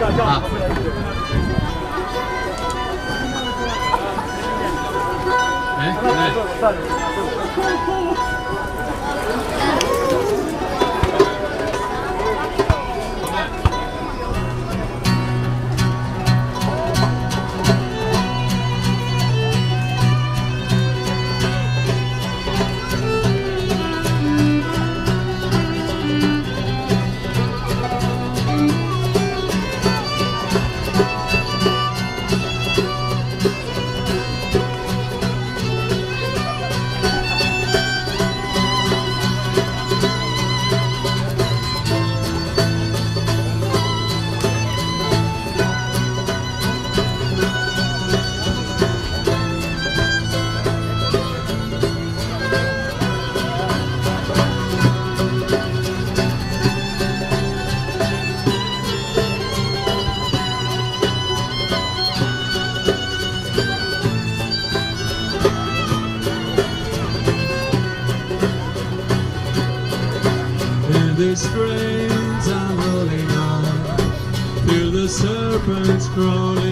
啊。哎，来。Strains, I'm rolling on Hear the serpent's groaning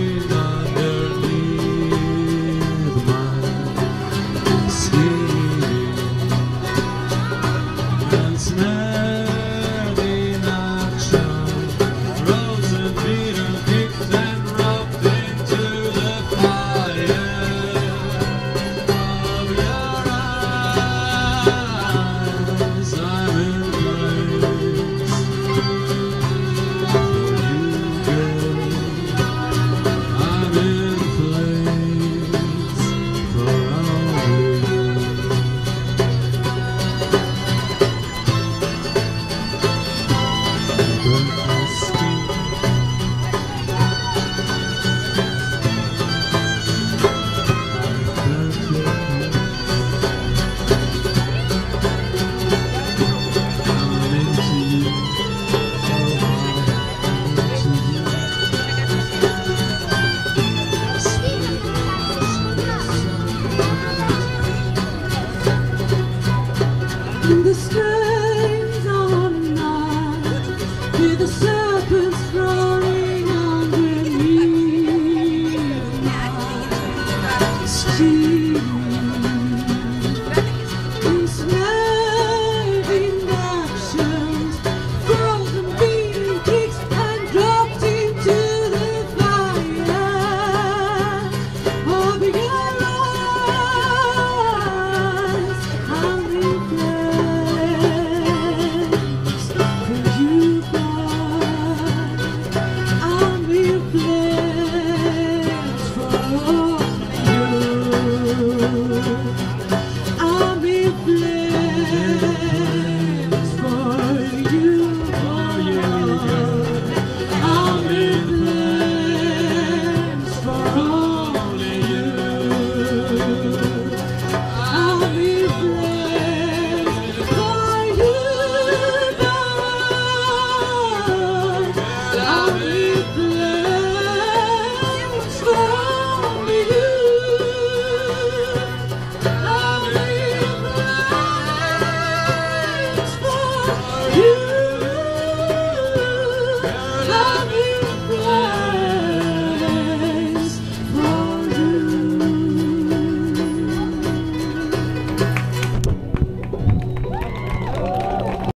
心。you.